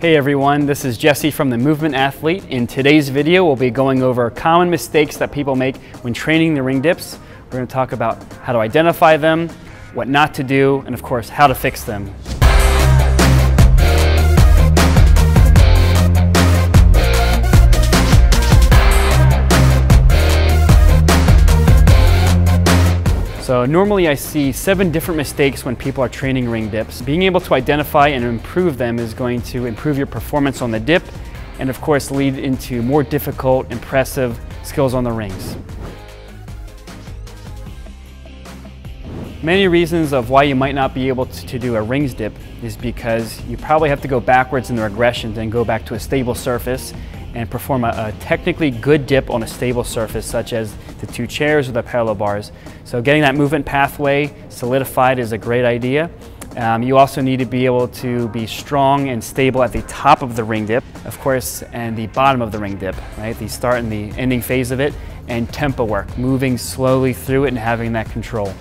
Hey everyone, this is Jesse from The Movement Athlete. In today's video, we'll be going over common mistakes that people make when training the ring dips. We're gonna talk about how to identify them, what not to do, and of course, how to fix them. So normally I see seven different mistakes when people are training ring dips. Being able to identify and improve them is going to improve your performance on the dip and of course lead into more difficult, impressive skills on the rings. Many reasons of why you might not be able to, to, do a rings dip is because you probably have to go backwards in the regressions and go back to a stable surface and perform a, a, technically good dip on a stable surface such as the two chairs or the parallel bars. So getting that movement pathway solidified is a great idea. Um, you also need to be able to be strong and stable at the top of the ring dip, of course, and the bottom of the ring dip, right? The start and the ending phase of it, and tempo work, moving slowly through it and having that control.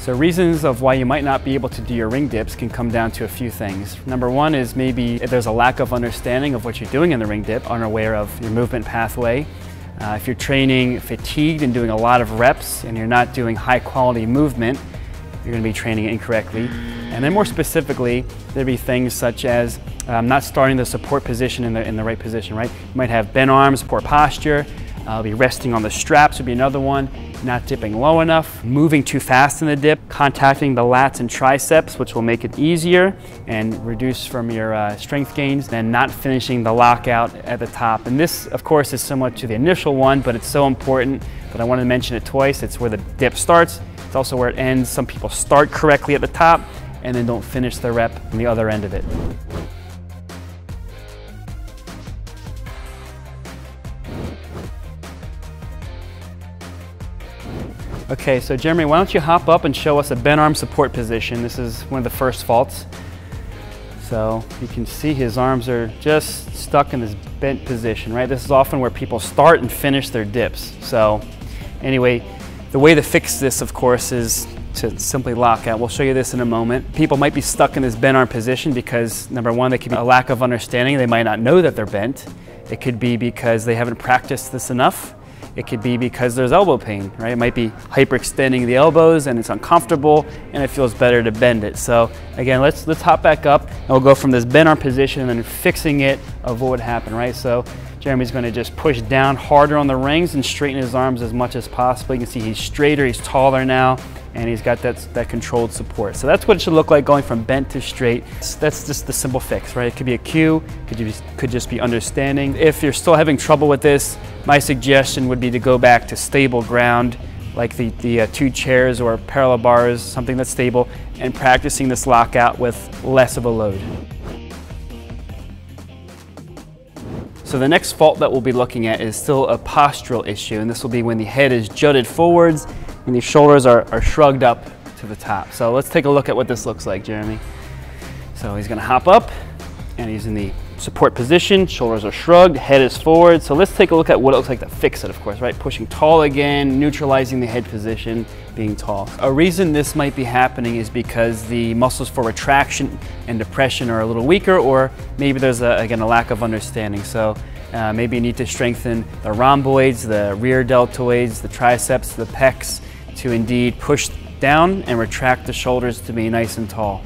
So reasons of why you might not be able to do your ring dips can come down to a few things. Number one is maybe there's a lack of understanding of what you're doing in the ring dip, unaware of your movement pathway. Uh, if you're training fatigued and doing a lot of reps and you're not doing high quality movement, you're going to be training incorrectly. And then more specifically, there'd be things such as um, not starting the support position in the, in the right position, right? You might have bent arms, poor posture, uh, be resting on the straps would be another one not dipping low enough, moving too fast in the dip, contacting the lats and triceps, which will make it easier and reduce from your uh, strength gains, and not finishing the lockout at the top. And this, of course, is similar to the initial one, but it's so important that I wanted to mention it twice. It's where the dip starts. It's also where it ends. Some people start correctly at the top and then don't finish the rep on the other end of it. Okay, so Jeremy, why don't you hop up and show us a bent arm support position. This is one of the first faults. So you can see his arms are just stuck in this bent position, right? This is often where people start and finish their dips. So anyway, the way to fix this, of course, is to simply lock out. We'll show you this in a moment. People might be stuck in this bent arm position because number one, they could be a lack of understanding. They might not know that they're bent. It could be because they haven't practiced this enough. It could be because there's elbow pain, right? It might be hyperextending the elbows and it's uncomfortable and it feels better to bend it. So again, let's, let's hop back up and we'll go from this bent arm position and then fixing it of what would happen, right? So Jeremy's gonna just push down harder on the rings and straighten his arms as much as possible. You can see he's straighter, he's taller now, and he's got that, that controlled support. So that's what it should look like going from bent to straight. That's just the simple fix, right? It could be a cue, could just, could just be understanding. If you're still having trouble with this, my suggestion would be to go back to stable ground, like the, the uh, two chairs or parallel bars, something that's stable, and practicing this lockout with less of a load. So the next fault that we'll be looking at is still a postural issue, and this will be when the head is jutted forwards and the shoulders are, are shrugged up to the top. So let's take a look at what this looks like, Jeremy. So he's gonna hop up and he's in the support position, shoulders are shrugged, head is forward. So let's take a look at what it looks like to fix it, of course, right? Pushing tall again, neutralizing the head position, being tall. A reason this might be happening is because the muscles for retraction and depression are a little weaker, or maybe there's, a, again, a lack of understanding. So uh, maybe you need to strengthen the rhomboids, the rear deltoids, the triceps, the pecs, to indeed push down and retract the shoulders to be nice and tall.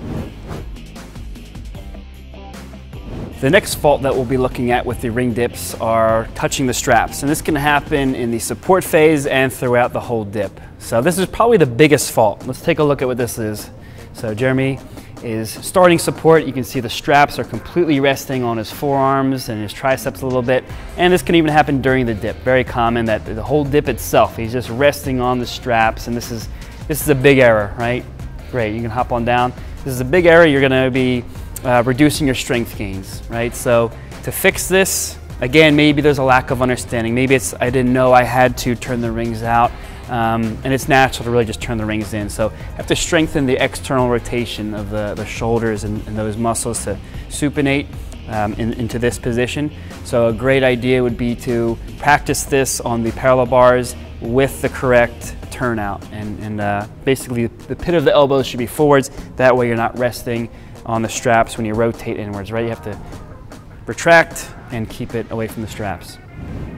The next fault that we'll be looking at with the ring dips are touching the straps. And this can happen in the support phase and throughout the whole dip. So this is probably the biggest fault. Let's take a look at what this is. So Jeremy is starting support. You can see the straps are completely resting on his forearms and his triceps a little bit. And this can even happen during the dip. Very common that the whole dip itself, he's just resting on the straps. And this is, this is a big error, right? Great, you can hop on down. This is a big error. You're gonna be uh, reducing your strength gains, right? So to fix this, again, maybe there's a lack of understanding. Maybe it's, I didn't know I had to turn the rings out. Um, and it's natural to really just turn the rings in. So you have to strengthen the external rotation of the, the shoulders and, and those muscles to supinate um, in, into this position. So a great idea would be to practice this on the parallel bars with the correct turnout. And, and uh, basically the pit of the elbows should be forwards. That way you're not resting on the straps when you rotate inwards, right? You have to retract and keep it away from the straps.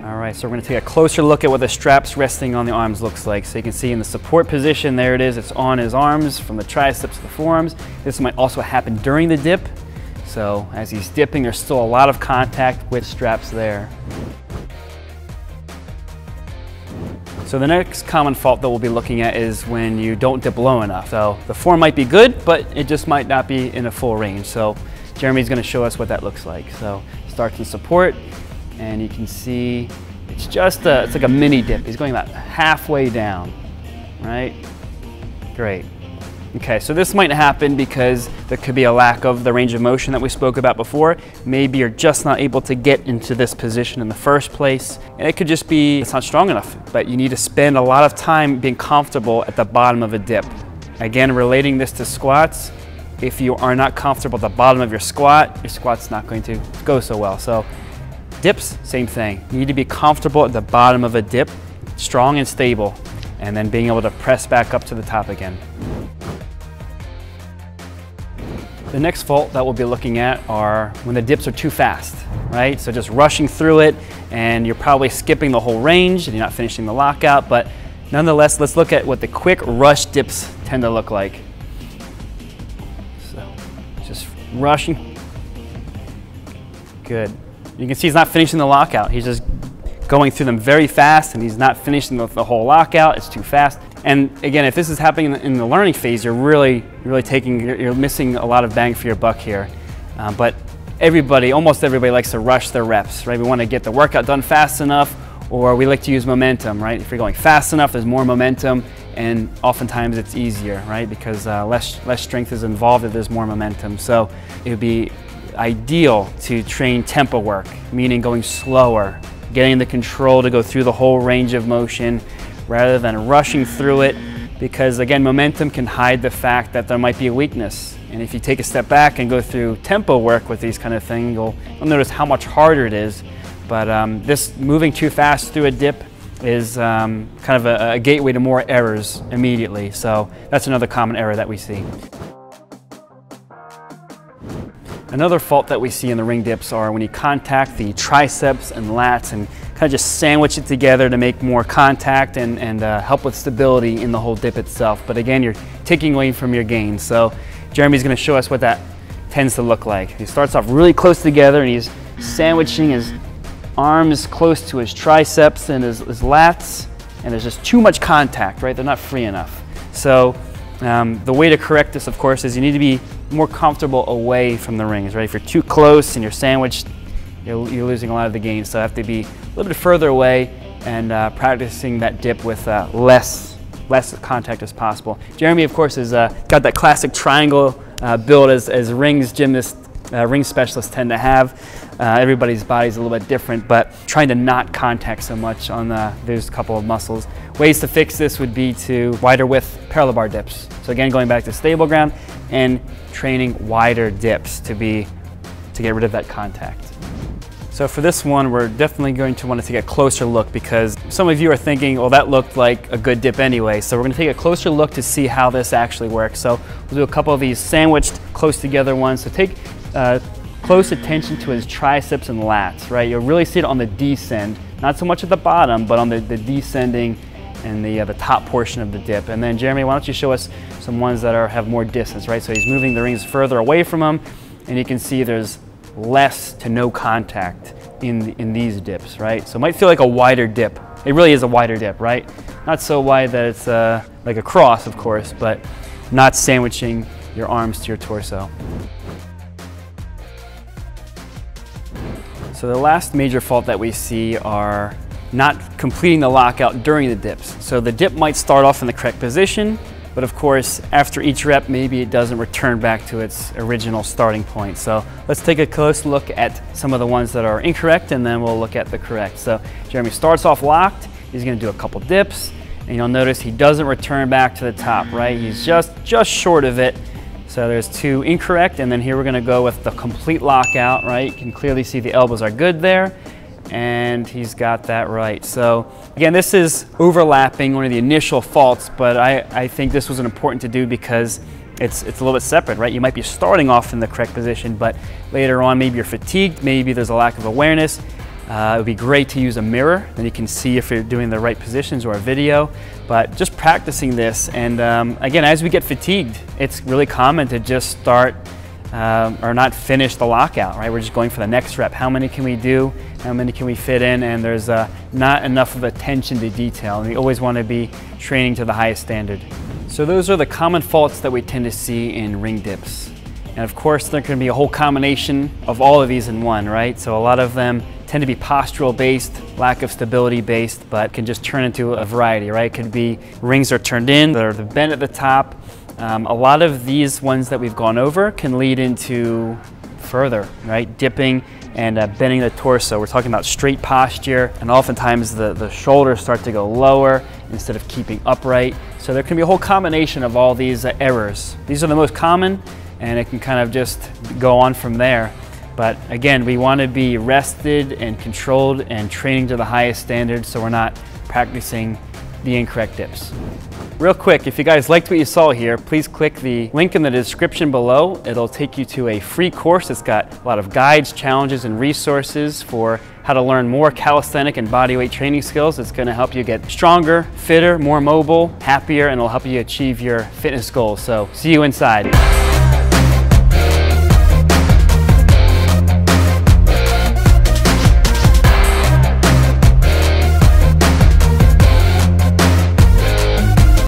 All right, so we're gonna take a closer look at what the straps resting on the arms looks like. So you can see in the support position, there it is, it's on his arms from the triceps to the forearms. This might also happen during the dip. So as he's dipping, there's still a lot of contact with straps there. So the next common fault that we'll be looking at is when you don't dip low enough. So the form might be good, but it just might not be in a full range. So Jeremy's gonna show us what that looks like. So starts in support, and you can see it's just a, it's like a mini dip. He's going about halfway down, right? Great. Okay, so this might happen because there could be a lack of the range of motion that we spoke about before. Maybe you're just not able to get into this position in the first place. And it could just be it's not strong enough, but you need to spend a lot of time being comfortable at the bottom of a dip. Again, relating this to squats, if you are not comfortable at the bottom of your squat, your squat's not going to go so well. So dips, same thing. You need to be comfortable at the bottom of a dip, strong and stable, and then being able to press back up to the top again. The next fault that we'll be looking at are when the dips are too fast, right? So just rushing through it and you're probably skipping the whole range and you're not finishing the lockout, but nonetheless, let's look at what the quick rush dips tend to look like. So just rushing. Good. You can see he's not finishing the lockout. He's just going through them very fast and he's not finishing the, the whole lockout. It's too fast. And again, if this is happening in the, in the learning phase, you're really, really taking, you're, you're, missing a lot of bang for your buck here. Um, but everybody, almost everybody likes to rush their reps, right? We want to get the workout done fast enough, or we like to use momentum, right? If you're going fast enough, there's more momentum, and oftentimes it's easier, right? Because uh, less, less strength is involved if there's more momentum. So it would be ideal to train tempo work, meaning going slower, getting the control to go through the whole range of motion, rather than rushing through it because again, momentum can hide the fact that there might be a weakness. And if you take a step back and go through tempo work with these kind of things, you'll, you'll notice how much harder it is. But um, this moving too fast through a dip is um, kind of a, a gateway to more errors immediately. So that's another common error that we see. Another fault that we see in the ring dips are when you contact the triceps and lats and kind of just sandwich it together to make more contact and, and uh, help with stability in the whole dip itself. But again, you're taking away from your gains. So Jeremy's gonna show us what that tends to look like. He starts off really close together and he's sandwiching his arms close to his triceps and his, his lats, and there's just too much contact, right? They're not free enough. So um, the way to correct this, of course, is you need to be more comfortable away from the rings, right? If you're too close and you're sandwiched, you're, you're losing a lot of the gain. So I have to be a little bit further away and uh, practicing that dip with uh, less, less contact as possible. Jeremy, of course, has uh, got that classic triangle uh, build as, as rings gymnasts, uh, ring specialists tend to have. Uh, everybody's body is a little bit different, but trying to not contact so much on the, those couple of muscles. Ways to fix this would be to wider width parallel bar dips. So again, going back to stable ground and training wider dips to be to get rid of that contact. So for this one, we're definitely going to want to take a closer look because some of you are thinking, well, that looked like a good dip anyway. So we're going to take a closer look to see how this actually works. So we'll do a couple of these sandwiched close together ones. So take uh, close attention to his triceps and lats, right? You'll really see it on the descend, not so much at the bottom, but on the, the descending and the, uh, the top portion of the dip. And then Jeremy, why don't you show us some ones that are, have more distance, right? So he's moving the rings further away from him and you can see there's less to no contact in, in these dips, right? So it might feel like a wider dip. It really is a wider dip, right? Not so wide that it's uh, like a cross, of course, but not sandwiching your arms to your torso. So the last major fault that we see are not completing the lockout during the dips. So the dip might start off in the correct position, but of course, after each rep, maybe it doesn't return back to its original starting point. So let's take a close look at some of the ones that are incorrect and then we'll look at the correct. So Jeremy starts off locked. He's gonna do a couple dips and you'll notice he doesn't return back to the top, right? He's just, just short of it. So there's two incorrect and then here we're gonna go with the complete lockout, right? You can clearly see the elbows are good there and he's got that right. So again, this is overlapping one of the initial faults, but I, I think this was important to do because it's, it's a little bit separate, right? You might be starting off in the correct position, but later on, maybe you're fatigued, maybe there's a lack of awareness. Uh, it would be great to use a mirror, then you can see if you're doing the right positions or a video. But just practicing this, and um, again, as we get fatigued, it's really common to just start um, or not finish the lockout, right? We're just going for the next rep. How many can we do? How many can we fit in? And there's uh, not enough of attention to detail. And we always want to be training to the highest standard. So those are the common faults that we tend to see in ring dips. And of course, there can be a whole combination of all of these in one, right? So a lot of them tend to be postural based, lack of stability based, but can just turn into a variety, right? It could be rings are turned in, they're bent at the top. Um, a lot of these ones that we've gone over can lead into further, right? Dipping and uh, bending the torso. We're talking about straight posture, and oftentimes the, the shoulders start to go lower instead of keeping upright. So there can be a whole combination of all these uh, errors. These are the most common, and it can kind of just go on from there. But again, we want to be rested and controlled and training to the highest standards so we're not practicing the incorrect dips. Real quick, if you guys liked what you saw here, please click the link in the description below. It'll take you to a free course that's got a lot of guides, challenges, and resources for how to learn more calisthenic and bodyweight training skills. It's gonna help you get stronger, fitter, more mobile, happier, and it'll help you achieve your fitness goals. So see you inside.